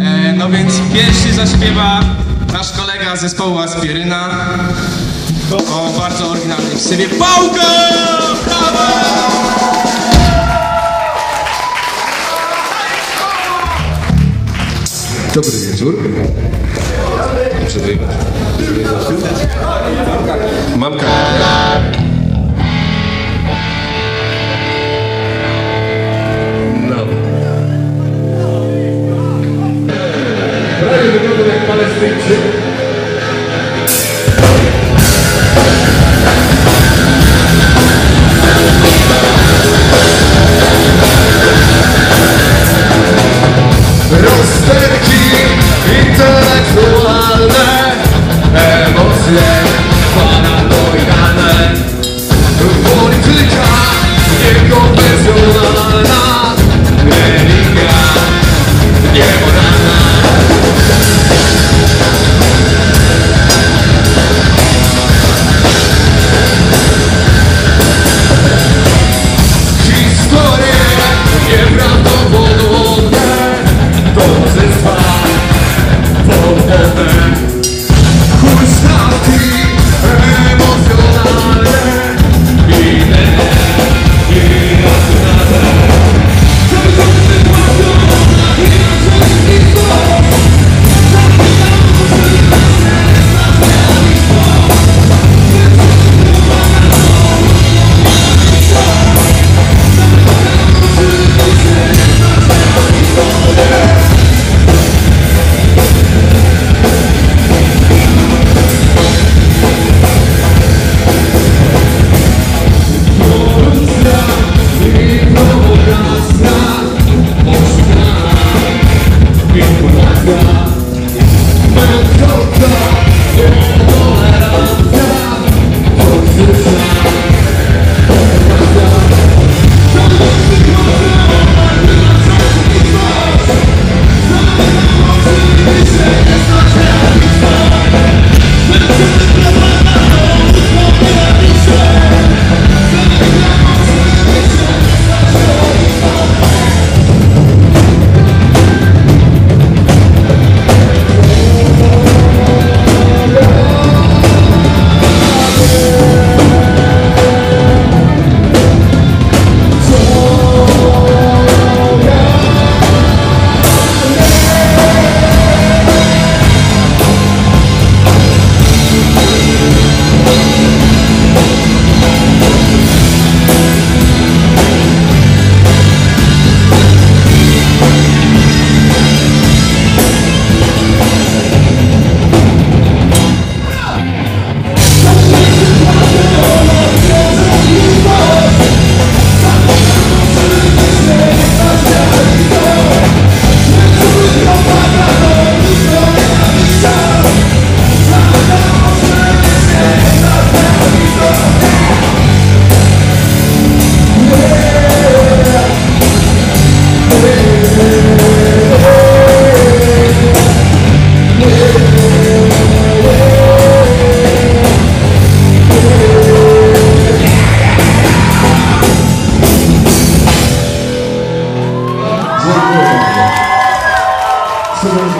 E, no więc pierwszy zaśpiewa nasz kolega z zespołu Aspiryna o bardzo oryginalnej ksywie Pałka! Brawo! Dobry wieczór. Wyjechać. Mam kartę. Obrigado.